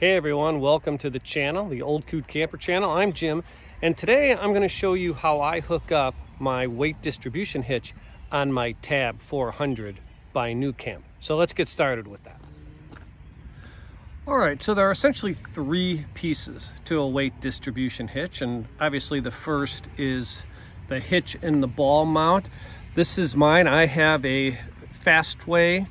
Hey everyone, welcome to the channel, the Old Coot Camper channel. I'm Jim, and today I'm going to show you how I hook up my weight distribution hitch on my Tab 400 by nuCamp. So let's get started with that. All right, so there are essentially three pieces to a weight distribution hitch, and obviously the first is the hitch in the ball mount. This is mine. I have a Fastway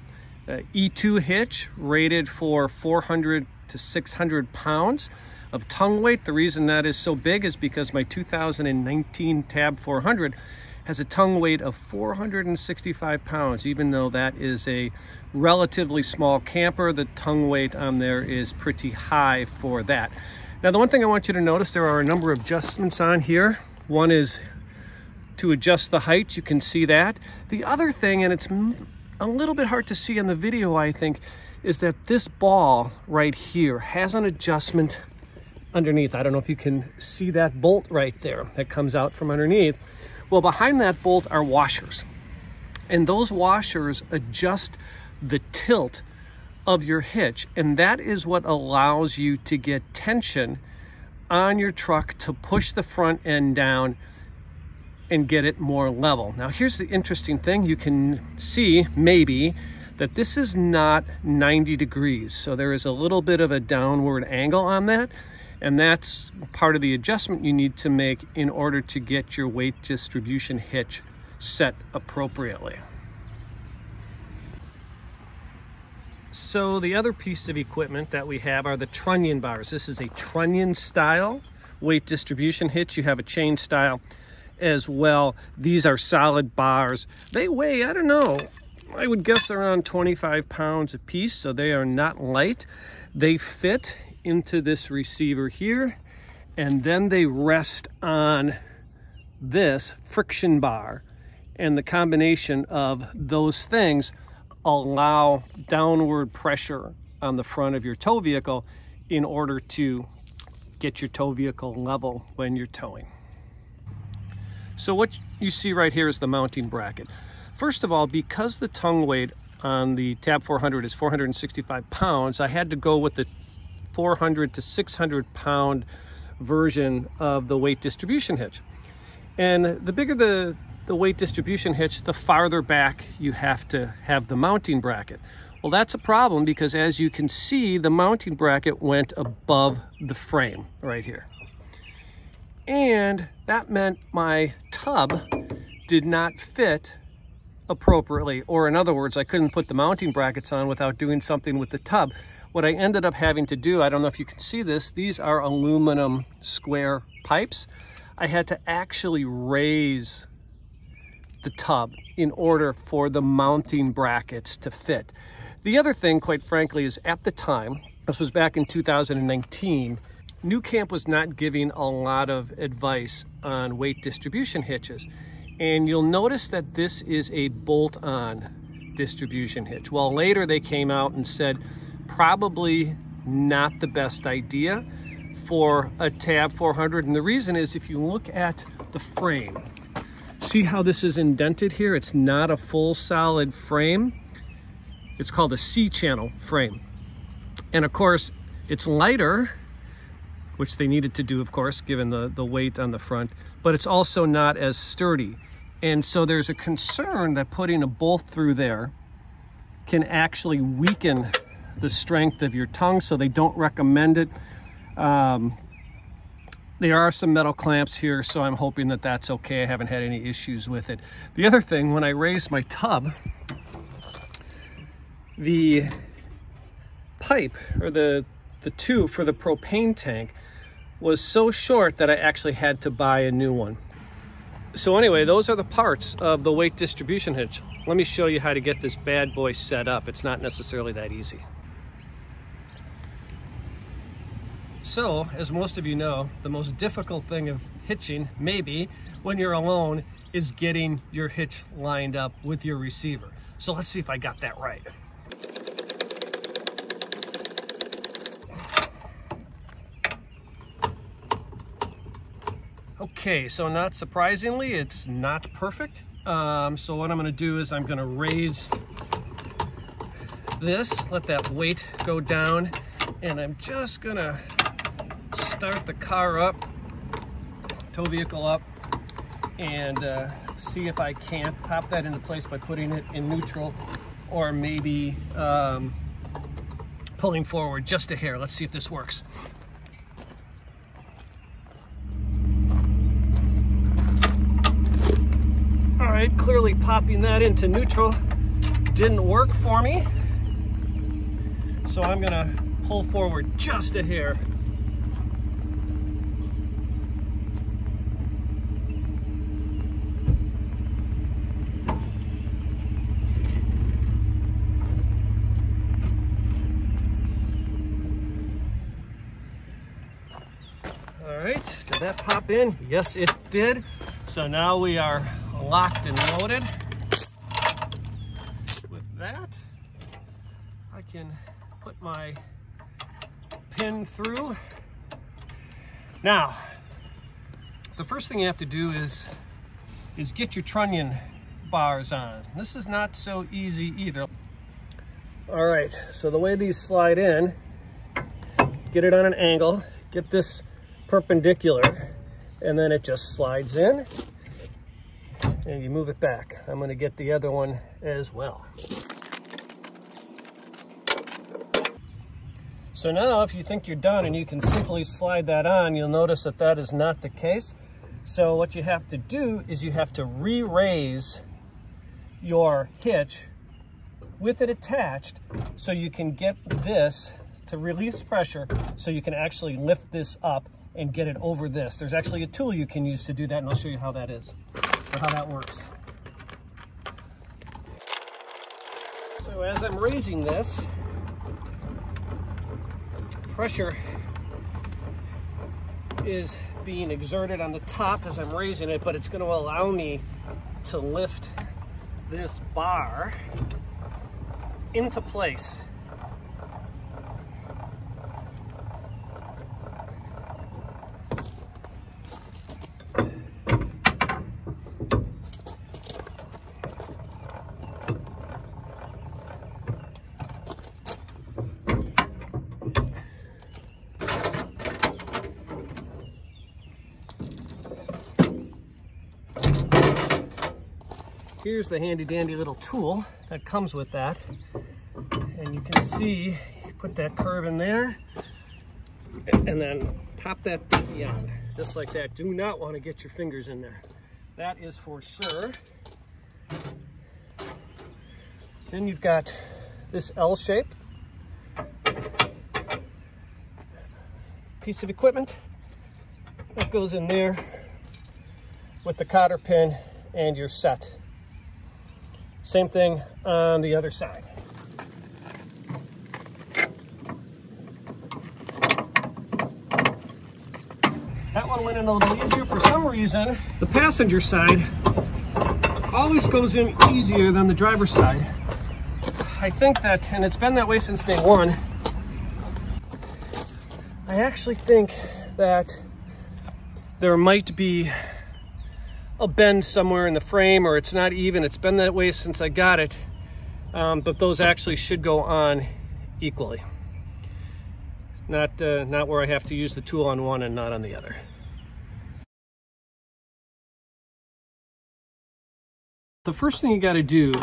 uh, E2 hitch rated for 400 to 600 pounds of tongue weight. The reason that is so big is because my 2019 Tab 400 has a tongue weight of 465 pounds. Even though that is a relatively small camper, the tongue weight on there is pretty high for that. Now, the one thing I want you to notice, there are a number of adjustments on here. One is to adjust the height, you can see that. The other thing, and it's a little bit hard to see on the video, I think, is that this ball right here has an adjustment underneath. I don't know if you can see that bolt right there that comes out from underneath. Well, behind that bolt are washers. And those washers adjust the tilt of your hitch. And that is what allows you to get tension on your truck to push the front end down and get it more level. Now, here's the interesting thing. You can see, maybe, that this is not 90 degrees. So there is a little bit of a downward angle on that. And that's part of the adjustment you need to make in order to get your weight distribution hitch set appropriately. So the other piece of equipment that we have are the trunnion bars. This is a trunnion style weight distribution hitch. You have a chain style as well. These are solid bars. They weigh, I don't know, I would guess around 25 pounds a piece, so they are not light. They fit into this receiver here, and then they rest on this friction bar. And the combination of those things allow downward pressure on the front of your tow vehicle in order to get your tow vehicle level when you're towing. So what you see right here is the mounting bracket. First of all, because the tongue weight on the Tab 400 is 465 pounds, I had to go with the 400 to 600 pound version of the weight distribution hitch. And the bigger the, the weight distribution hitch, the farther back you have to have the mounting bracket. Well, that's a problem because as you can see, the mounting bracket went above the frame right here. And that meant my tub did not fit appropriately. Or in other words, I couldn't put the mounting brackets on without doing something with the tub. What I ended up having to do, I don't know if you can see this, these are aluminum square pipes. I had to actually raise the tub in order for the mounting brackets to fit. The other thing, quite frankly, is at the time, this was back in 2019, nuCamp was not giving a lot of advice on weight distribution hitches. And you'll notice that this is a bolt-on distribution hitch. Well, later they came out and said probably not the best idea for a Tab 400. And the reason is if you look at the frame, see how this is indented here? It's not a full solid frame. It's called a C-channel frame. And of course, it's lighter which they needed to do, of course, given the, the weight on the front, but it's also not as sturdy. And so there's a concern that putting a bolt through there can actually weaken the strength of your tongue, so they don't recommend it. Um, there are some metal clamps here, so I'm hoping that that's okay. I haven't had any issues with it. The other thing, when I raised my tub, the pipe or the, the tube for the propane tank was so short that I actually had to buy a new one. So anyway, those are the parts of the weight distribution hitch. Let me show you how to get this bad boy set up. It's not necessarily that easy. So, as most of you know, the most difficult thing of hitching, maybe, when you're alone, is getting your hitch lined up with your receiver. So let's see if I got that right. Okay, so not surprisingly, it's not perfect. Um, so what I'm gonna do is I'm gonna raise this, let that weight go down And I'm just gonna start the car up, tow vehicle up, and uh, see if I can't pop that into place by putting it in neutral or maybe um, pulling forward just a hair. Let's see if this works. Right, clearly popping that into neutral didn't work for me. So I'm gonna pull forward just a hair. All right, did that pop in? Yes, it did. So now we are locked and loaded. With that, I can put my pin through. Now, the first thing you have to do is, is get your trunnion bars on. This is not so easy either. All right, so the way these slide in, get it on an angle, get this perpendicular, and then it just slides in, and you move it back. I'm gonna get the other one as well. So now if you think you're done and you can simply slide that on, you'll notice that that is not the case. So what you have to do is you have to re-raise your hitch with it attached so you can get this to release pressure so you can actually lift this up and get it over this. There's actually a tool you can use to do that and I'll show you how that is, or how that works. So as I'm raising this, pressure is being exerted on the top as I'm raising it, but it's going to allow me to lift this bar into place. Here's the handy dandy little tool that comes with that. And you can see, you put that curve in there and then pop that baby on, just like that. Do not want to get your fingers in there. That is for sure. Then you've got this L shape piece of equipment that goes in there with the cotter pin and you're set. Same thing on the other side. That one went in a little easier. For some reason, the passenger side always goes in easier than the driver's side. I think that, and it's been that way since day one, I actually think that there might be a bend somewhere in the frame or it's not even. It's been that way since I got it, um, but those actually should go on equally. Not, uh, not where I have to use the tool on one and not on the other. The first thing you got to do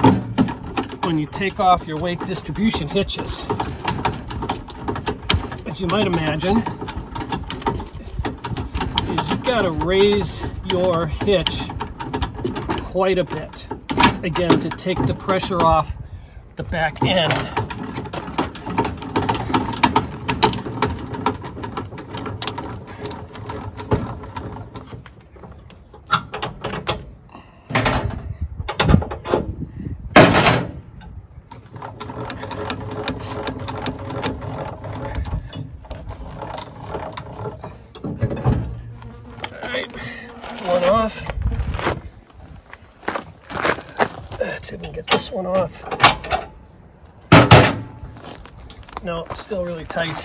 when you take off your weight distribution hitches, as you might imagine, is you got to raise your hitch quite a bit. Again, to take the pressure off the back end. Let's see if we can get this one off. No, it's still really tight.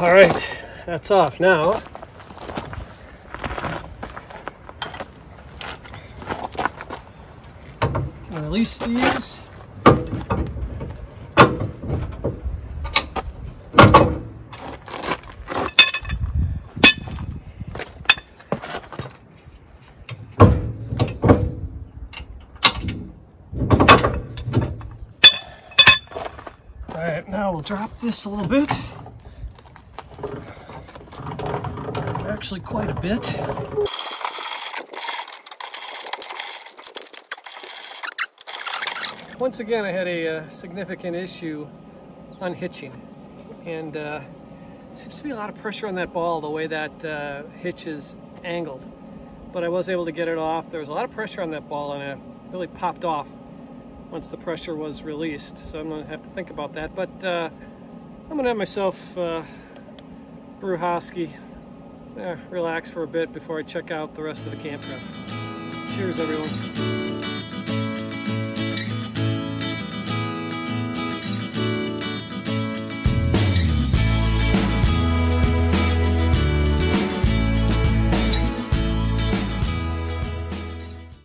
All right, that's off now. Release these. All right, now we'll drop this a little bit. Actually, quite a bit. Once again, I had a uh, significant issue unhitching, and uh, seems to be a lot of pressure on that ball the way that uh, hitch is angled. But I was able to get it off. There was a lot of pressure on that ball, and it really popped off once the pressure was released. So I'm going to have to think about that. But uh, I'm going to have myself uh, brewhoski, relax for a bit before I check out the rest of the campground. Cheers, everyone.